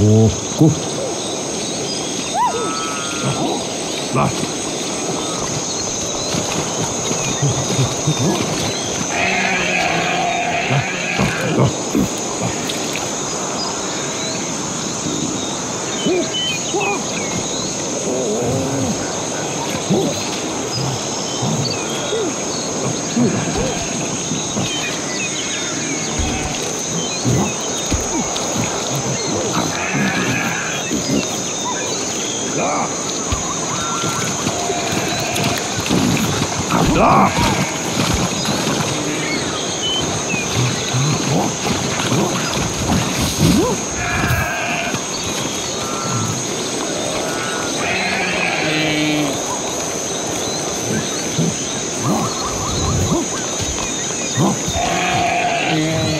Coco. Lá. Stop! Yeah.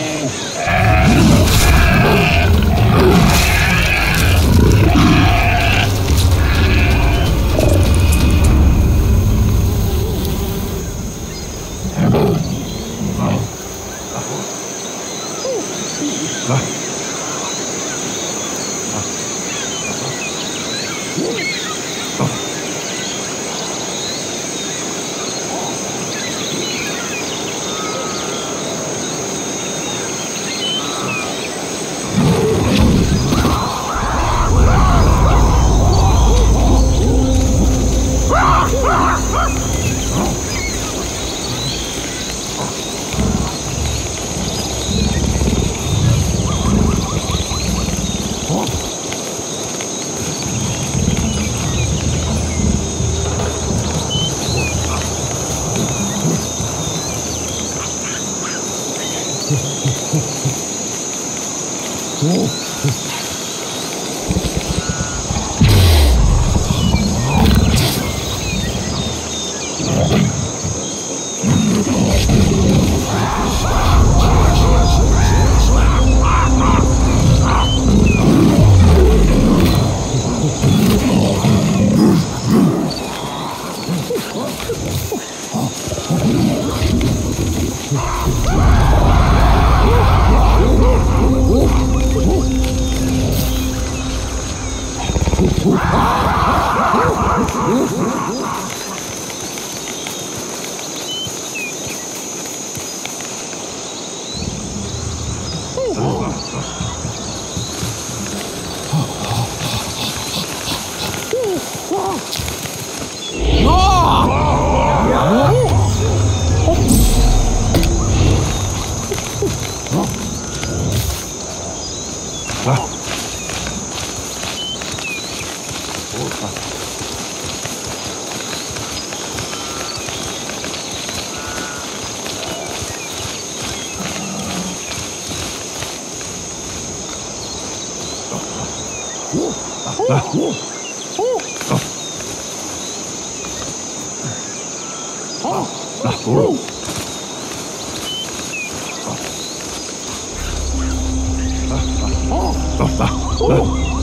Oh, Oh!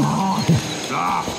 아! Ah!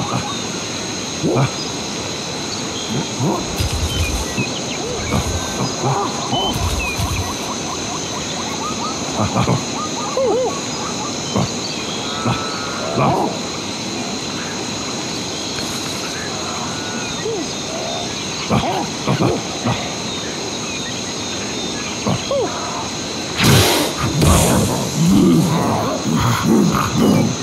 かあっあっ。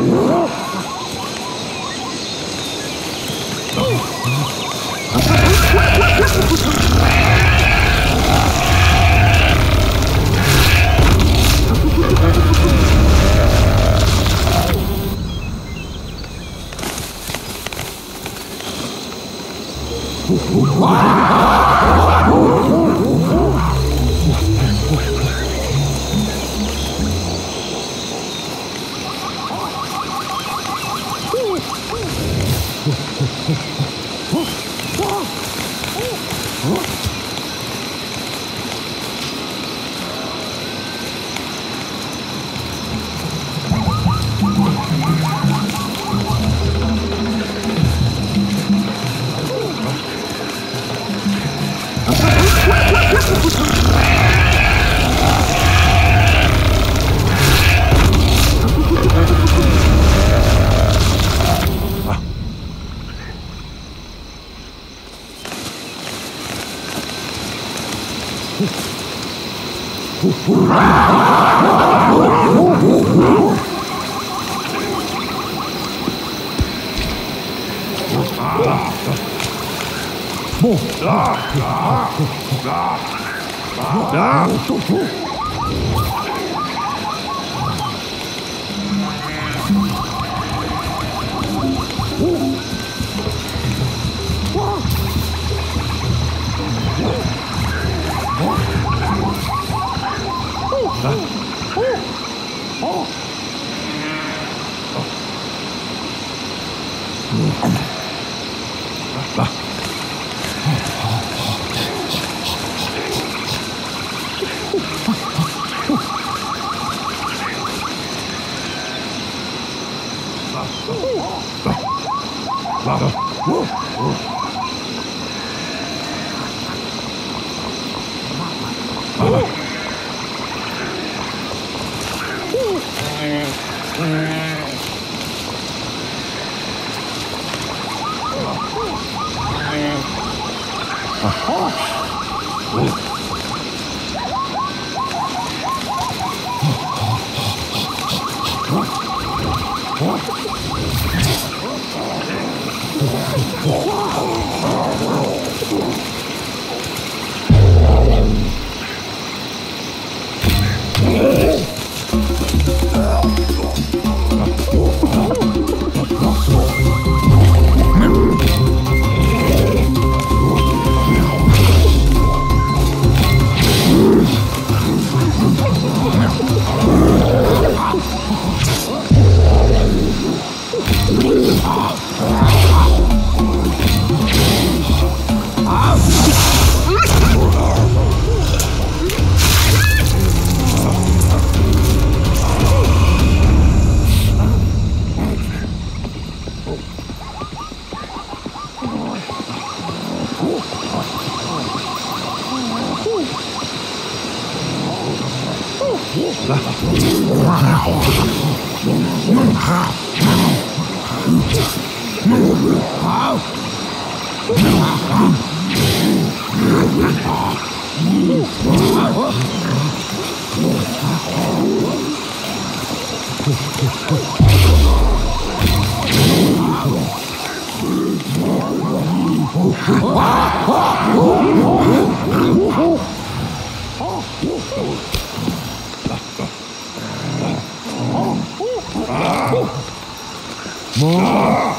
Oh, Ah! 好好好。Oh, Ah!